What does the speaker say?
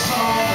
song.